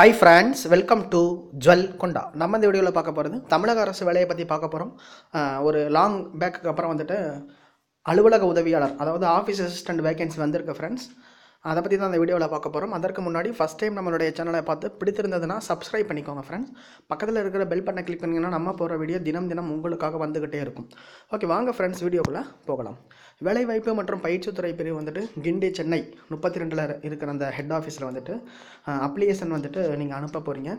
Hi friends welcome to ஜுவல் கொண்டா நம்ம இந்த வீடியோவில் பார்க்க போகிறது தமிழக அரசு வேலையை பற்றி பார்க்க போகிறோம் ஒரு லாங் பேக்குக்கு அப்புறம் வந்துட்டு அலுவலக உதவியாளர் அதாவது ஆஃபீஸ் அசிஸ்டன்ட் வேகன்சி வந்திருக்கு ஃப்ரெண்ட்ஸ் அதை பற்றி தான் அந்த வீடியோவில் பார்க்க போகிறோம் அதற்கு முன்னாடி ஃபஸ்ட் டைம் நம்மளுடைய சேனலை பார்த்து பிடித்திருந்ததுன்னா சப்ஸ்கிரைப் பண்ணிக்கோங்க ஃப்ரெண்ட்ஸ் பக்கத்தில் இருக்கிற பெல் பட்டனை கிளிக் பண்ணிங்கன்னா நம்ம போகிற வீடியோ தினம் தினம் உங்களுக்காக வந்துக்கிட்டே இருக்கும். ஓகே வாங்க ஃப்ரெண்ட்ஸ் வீடியோக்குள்ளே போகலாம். வேலைவாய்ப்பு மற்றும் பயிற்சித்துறை பிரிவு வந்துட்டு கிண்டி சென்னை முப்பத்தி ரெண்டில் இருக்கிற அந்த ஹெட் ஆஃபீஸில் வந்துட்டு அப்ளிகேஷன் வந்துட்டு நீங்கள் அனுப்ப போகிறீங்க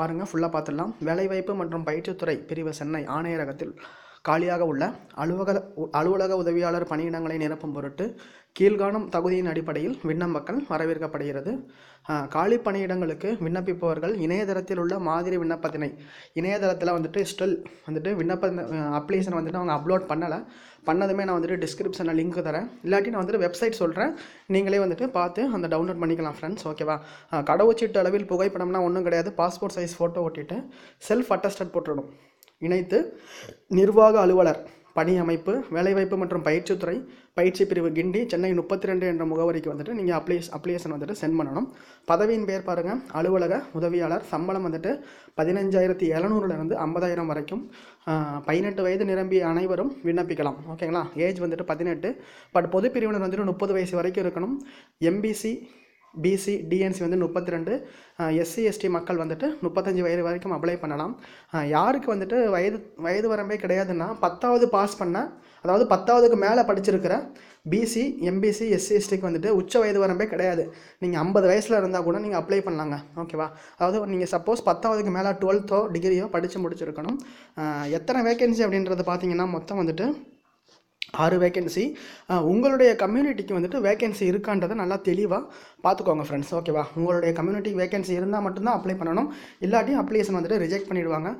பாருங்கள் ஃபுல்லாக பார்த்துடலாம். வேலைவாய்ப்பு மற்றும் பயிற்சித்துறை பிரிவு சென்னை ஆணையரகத்தில் காலியாக உள்ள அலுவலக அலுவலக உதவியாளர் பணியிடங்களை நிரப்பும் பொருட்டு கீழ்காணும் தகுதியின் அடிப்படையில் விண்ணப்பங்கள் வரவேற்கப்படுகிறது. காலி பணியிடங்களுக்கு விண்ணப்பிப்பவர்கள் இணையதளத்தில் உள்ள மாதிரி விண்ணப்பத்தினை இணையதளத்தில் வந்துட்டு ஸ்டில் வந்துட்டு விண்ணப்ப அப்ளிகேஷன் வந்துட்டு அவங்க அப்லோட் பண்ணலை. பண்ணதுமே நான் வந்துட்டு டிஸ்கிரிப்ஷனில் லிங்க் தரேன். இல்லாட்டி நான் வந்துட்டு வெப்சைட் சொல்கிறேன் நீங்களே வந்துட்டு பார்த்து அந்த டவுன்லோட் பண்ணிக்கலாம் ஃப்ரெண்ட்ஸ் ஓகேவா கடவுச்சீட்டு அளவில் புகைப்படம்னா ஒன்றும் கிடையாது. பாஸ்போர்ட் சைஸ் ஃபோட்டோ ஓட்டிட்டு செல்ஃப் அட்டஸ்டட் போட்டுடணும். இணைத்து நிர்வாக அலுவலர் பணி அமைப்பு வேலைவாய்ப்பு மற்றும் பயிற்சித்துறை பயிற்சி பிரிவு கிண்டி சென்னை முப்பத்தி ரெண்டு என்ற முகவரிக்கு வந்துட்டு நீங்கள் அப்ளிகேஷன் அப்ளிகேஷன் வந்துட்டு சென்ட் பண்ணணும். பதவியின் பேர் பாருங்கள் அலுவலக உதவியாளர். சம்பளம் வந்துட்டு பதினஞ்சாயிரத்தி எழுநூறுலேருந்து ஐம்பதாயிரம் வரைக்கும். பதினெட்டு வயது நிரம்பிய அனைவரும் விண்ணப்பிக்கலாம். ஓகேங்களா? ஏஜ் வந்துட்டு பதினெட்டு. பட் பொது பிரிவினர் வந்துட்டு முப்பது வயசு வரைக்கும் இருக்கணும். எம்பிசி பிசி டிஎன்சி வந்து முப்பத்தி ரெண்டு எஸ்சி எஸ்டி மக்கள் வந்துட்டு முப்பத்தஞ்சு வயது வரைக்கும் அப்ளை பண்ணலாம். யாருக்கு வந்துட்டு வயது வயது வரம்பே கிடையாதுன்னா பத்தாவது பாஸ் பண்ண அதாவது பத்தாவதுக்கு மேலே படிச்சிருக்கிற பிசி எம்பிசி எஸ்சி எஸ்டிக்கு வந்துட்டு உச்ச வயது வரம்பே கிடையாது. நீங்கள் ஐம்பது வயசில் இருந்தால் கூட நீங்கள் அப்ளை பண்ணலாங்க. ஓகேவா அதாவது நீங்கள் சப்போஸ் பத்தாவதுக்கு மேலே டுவெல்த்தோ டிகிரியோ படித்து முடிச்சிருக்கணும். எத்தனை வேகன்சி அப்படின்றது பார்த்தீங்கன்னா மொத்தம் வந்துட்டு ஆறு வேகன்சி உங்களுடைய கம்யூனிட்டிக்கு வந்துட்டு வேகன்சி இருக்கான்றதை நல்லா தெளிவாக பார்த்துக்கோங்க ஃப்ரெண்ட்ஸ் ஓகேவா உங்களுடைய கம்யூனிட்டிக்கு வேகன்சி இருந்தால் மட்டும்தான் அப்ளை பண்ணணும். இல்லாட்டி அப்ளிகேஷன் வந்துட்டு ரிஜெக்ட் பண்ணிடுவாங்க.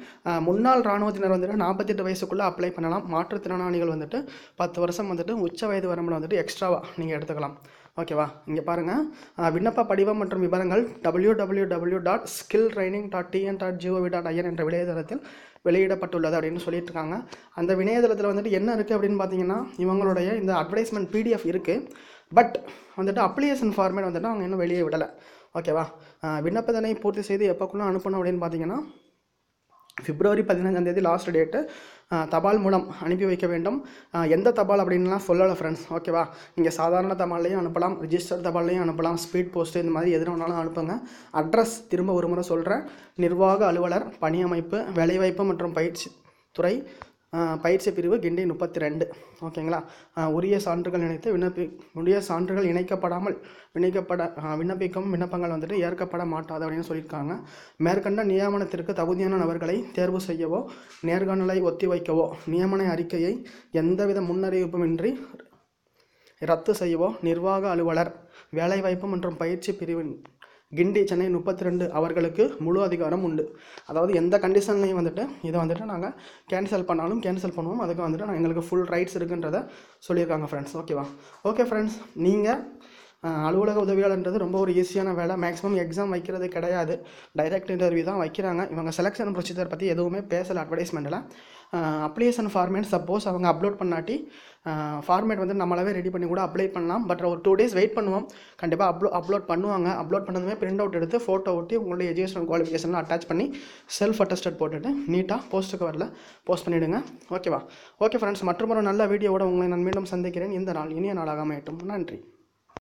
முன்னாள் இராணுவத்தினர் வந்துட்டு நாற்பத்தெட்டு வயசுக்குள்ளே அப்ளை பண்ணலாம். மாற்றுத்திறனாளிகள் வந்துட்டு பத்து வருஷம் வந்துட்டு உச்ச வயது வரம்பில் வந்துட்டு எக்ஸ்ட்ராவாக நீங்கள் எடுத்துக்கலாம். ஓகேவா இங்கே பாருங்கள் விண்ணப்ப படிவம் மற்றும் விவரங்கள் W W W dot skill training dot TN dot GOV dot IN என்ற விளையதளத்தில் வெளியிடப்பட்டுள்ளது அப்படின்னு சொல்லிட்டு இருக்காங்க அந்த வினையதளத்தில் வந்துட்டு என்ன இருக்குது அப்படின்னு பார்த்தீங்கன்னா இவங்களுடைய இந்த அட்வர்டைஸ்மெண்ட் பிடிஎஃப் இருக்குது பட் வந்துட்டு அப்ளிகேஷன் ஃபார்மேட் வந்துட்டு அவங்க இன்னும் வெளியே விடலை. ஓகேவா விண்ணப்பதனை பூர்த்தி செய்து எப்போக்குள்ளே அனுப்பணும் அப்படின்னு பார்த்தீங்கன்னா பிப்ரவரி பதினஞ்சாம் தேதி லாஸ்ட் டேட்டு தபால் மூலம் அனுப்பி வைக்க வேண்டும். எந்த தபால் அப்படின்லாம் சொல்லலை ஃப்ரெண்ட்ஸ் ஓகேவா நீங்கள் சாதாரண தபால்லையும் அனுப்பலாம் ரிஜிஸ்டர் தபால்லையும் அனுப்பலாம் ஸ்பீட் போஸ்ட்டு இந்த மாதிரி எது வேணாலும் அனுப்புங்க. அட்ரஸ் திரும்ப ஒரு முறை சொல்கிறேன் நிர்வாக அலுவலர் பணியமைப்பு வேலைவாய்ப்பு மற்றும் பயிற்சி துறை பயிற்சி பிரிவு கிண்டி முப்பத்தி ரெண்டு ஓகேங்களா உரிய சான்றுகள் இணைத்து விண்ணப்பி உரிய சான்றுகள் இணைக்கப்படாமல் விண்ணப்பிக்கப்பட விண்ணப்பிக்கும் விண்ணப்பங்கள் வந்துட்டு ஏற்கப்பட மாட்டாது அப்படின்னு சொல்லியிருக்காங்க. மேற்கண்ட நியமனத்திற்கு தகுதியான நபர்களை தேர்வு செய்யவோ நேர்காணலை ஒத்திவைக்கவோ நியமன அறிக்கையை எந்தவித முன்னறிவிப்புமின்றி ரத்து செய்யவோ நிர்வாக அலுவலர் வேலைவாய்ப்பு மற்றும் பயிற்சி பிரிவின் கிண்டி சென்னை முப்பத்தி ரெண்டு அவர்களுக்கு முழு அதிகாரம் உண்டு. அதாவது எந்த கண்டிஷன்லையும் வந்துட்டு இதை வந்துட்டு நாங்கள் கேன்சல் பண்ணாலும் கேன்சல் பண்ணுவோம். அதுக்கு வந்துட்டு நான் எங்களுக்கு ஃபுல் ரைட்ஸ் இருக்குன்றத சொல்லியிருக்காங்க ஃப்ரெண்ட்ஸ் ஓகேவா ஓகே ஃப்ரெண்ட்ஸ் நீங்கள் அலுவலக உதவியாளர்ன்றது ரொம்ப ஒரு ஈஸியான வேலை. மேக்ஸிமம் எக்ஸாம் வைக்கிறது கிடையாது. டைரக்ட் இன்டர்வியூ தான் வைக்கிறாங்க. இவங்க செலெக்ஷன் ப்ரொசீஜர் பற்றி எதுவுமே பேசலை அட்வர்டைஸ்மெண்ட்டில் அப்ளிகேஷன் ஃபார்மேட் சப்போஸ் அவங்க அப்லோட் பண்ணாட்டி ஃபார்மேட் வந்து நம்மளாவே ரெடி பண்ணி கூட அப்ளை பண்ணலாம். பட் ஒரு டூ டேஸ் வெயிட் பண்ணுவோம். கண்டிப்பாக அப்லோ அப்லோட் பண்ணுவாங்க. அப்லோட் பண்ணதுமே பிரிண்ட் அவுட் எடுத்து ஃபோட்டோ ஒட்டி உங்களுடைய எஜுகேஷன் குவாலிஃபிகேஷன்லாம் அட்டாச் பண்ணி செல்ஃப் அட்டஸ்டட் போட்டுட்டு நீட்டாக போஸ்ட்டுக்கு வரல போஸ்ட் பண்ணிவிடுங்க ஓகேவா ஓகே ஃப்ரெண்ட்ஸ் மற்றும் ஒரு நல்ல வீடியோவோட உங்களை நான் மீண்டும் சந்திக்கிறேன். இந்த நாள் இனிய நாளாக அமையட்டும். நன்றி.